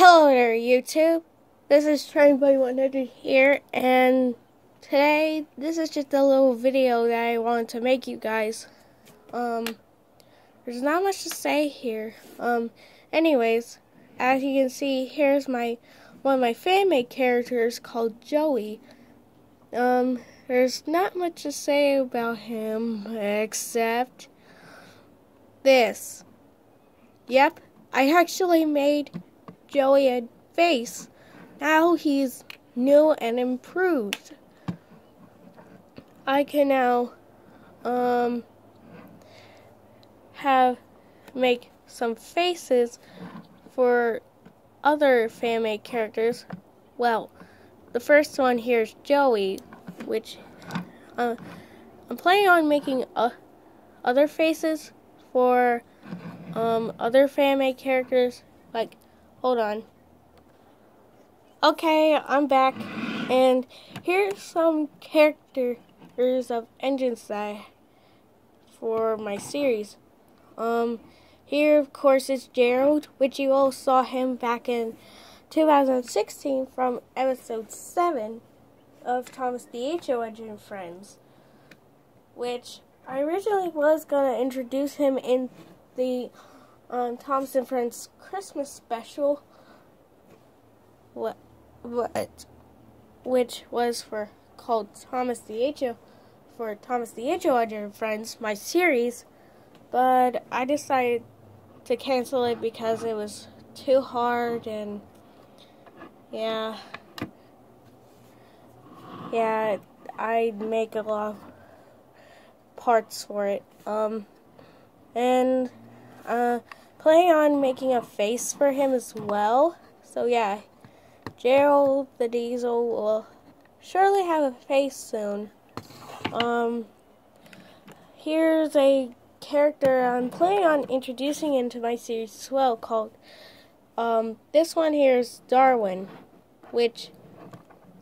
Hello there, YouTube. This is TrainBuddy100 here, and today this is just a little video that I wanted to make you guys. Um, there's not much to say here. Um, anyways, as you can see, here's my one of my fan-made characters called Joey. Um, there's not much to say about him except this. Yep, I actually made Joey a face. Now he's new and improved. I can now um have make some faces for other fan made characters. Well, the first one here is Joey, which uh, I'm planning on making uh, other faces for um, other fan made characters. Like, hold on. Okay, I'm back, and here's some characters of engines that I, for my series. Um, here, of course, is Gerald, which you all saw him back in 2016 from episode 7 of Thomas the H.O. Engine Friends, which I originally was going to introduce him in the um, Thomas and Friends Christmas special, what, what, which was for called Thomas the H.O. for Thomas the H.O. Engine Friends, my series, but I decided to cancel it because it was too hard and yeah yeah I make a lot of parts for it um and uh planning on making a face for him as well so yeah Gerald the Diesel will surely have a face soon um here's a character I'm planning on introducing into my series as well called um, this one here is Darwin, which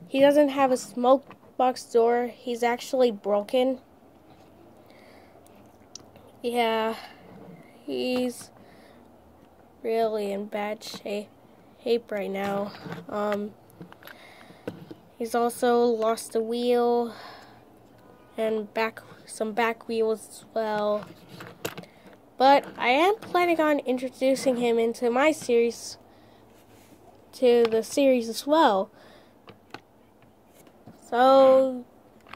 he doesn't have a smoke box door. He's actually broken. Yeah, he's really in bad shape, right now. Um, he's also lost a wheel and back some back wheels as well. But I am planning on introducing him into my series, to the series as well. So,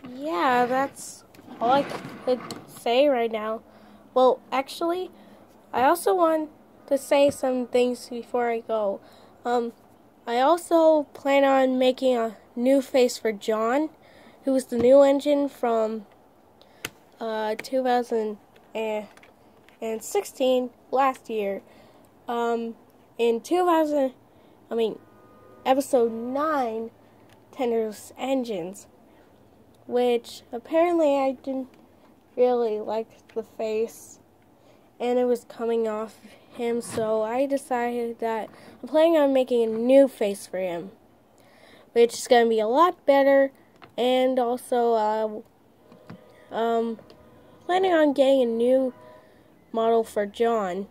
yeah, that's all I could say right now. Well, actually, I also want to say some things before I go. Um, I also plan on making a new face for John, who is the new engine from uh, 2000 and and 16 last year. Um, in 2000, I mean, episode 9, Tender's Engines, which apparently I didn't really like the face, and it was coming off him, so I decided that I'm planning on making a new face for him, which is going to be a lot better, and also, uh, um, planning on getting a new model for John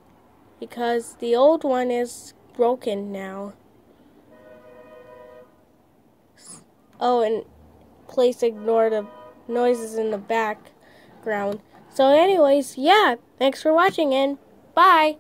because the old one is broken now. Oh, and please ignore the noises in the background. So anyways, yeah, thanks for watching and bye!